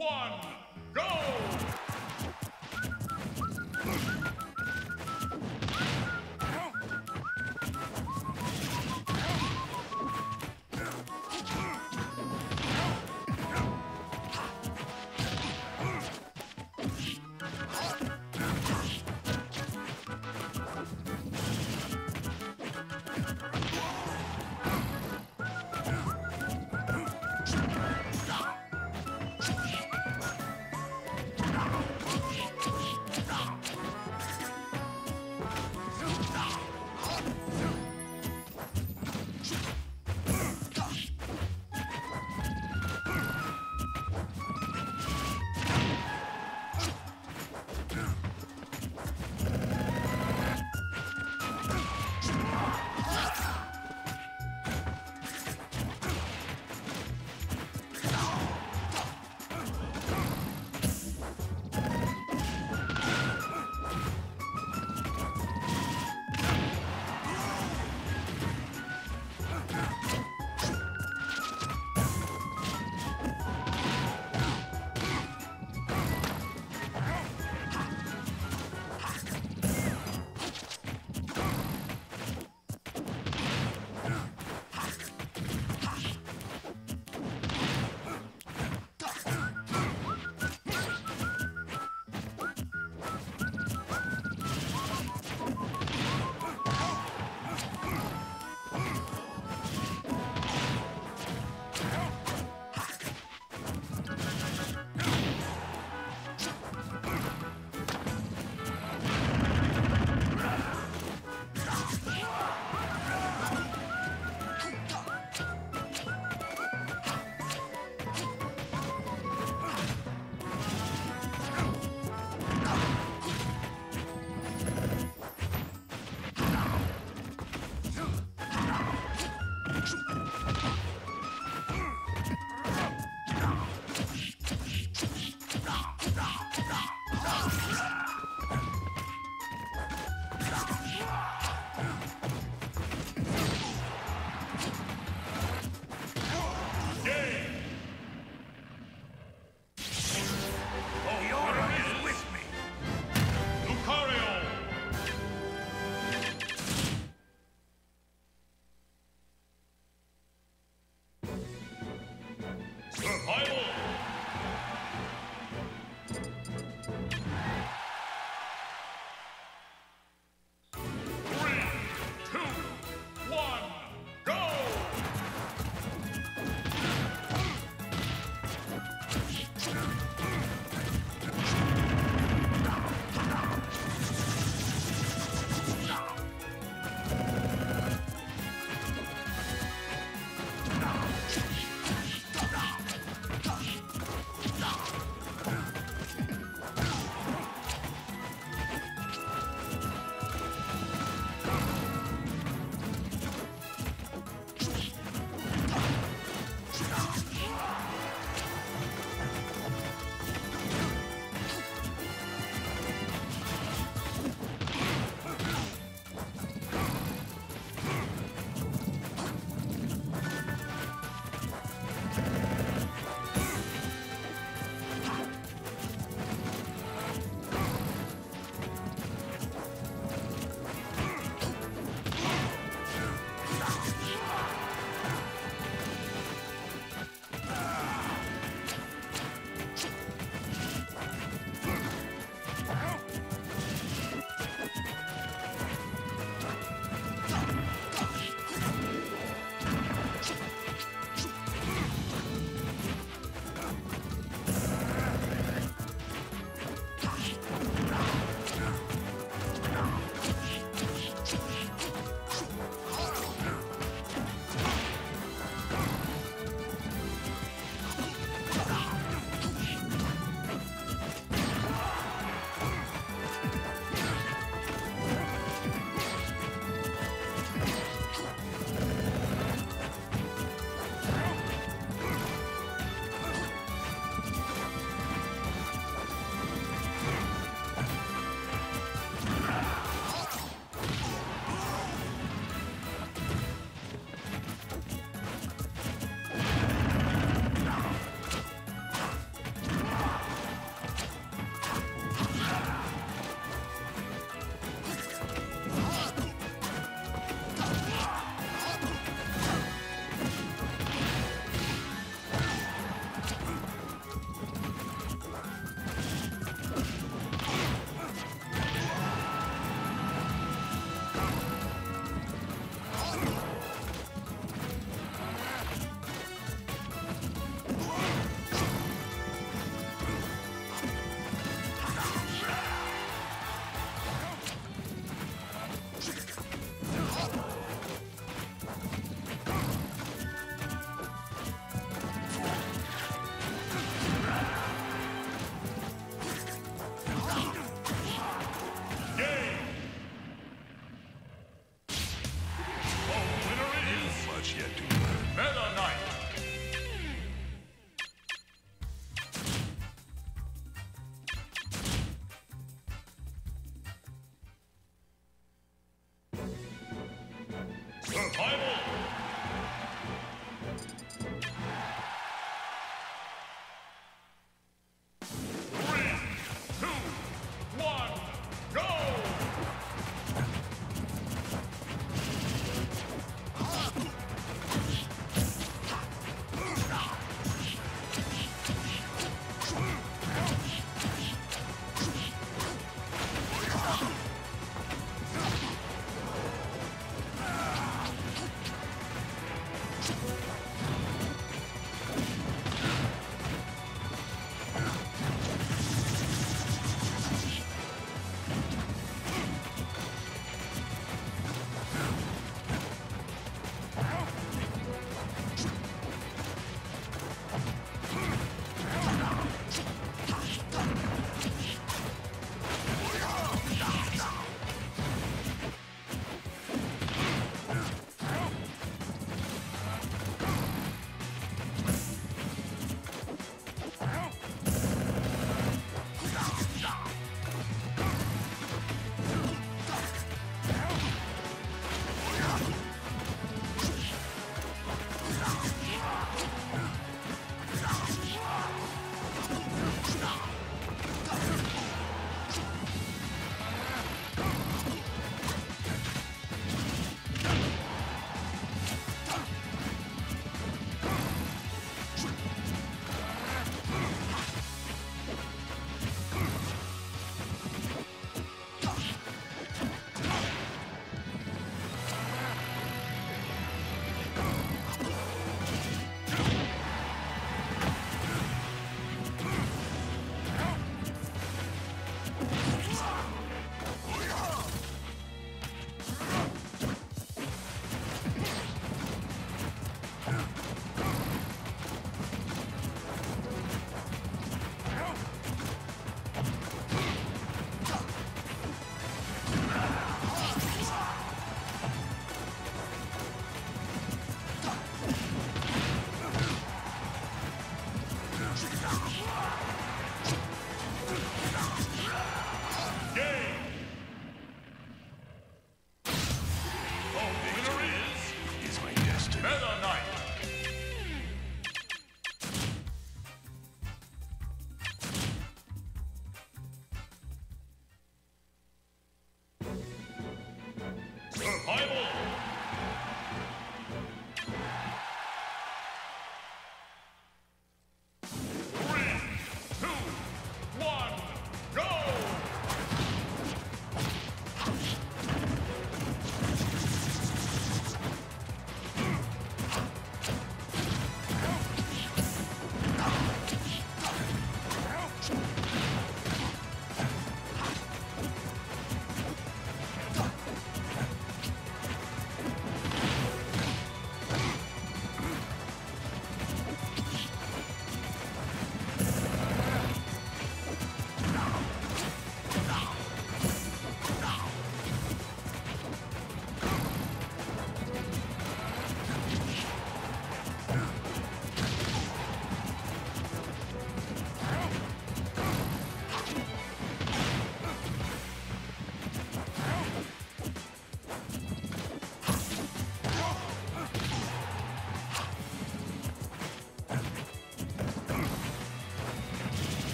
one, go!